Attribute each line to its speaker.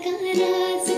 Speaker 1: Welcome to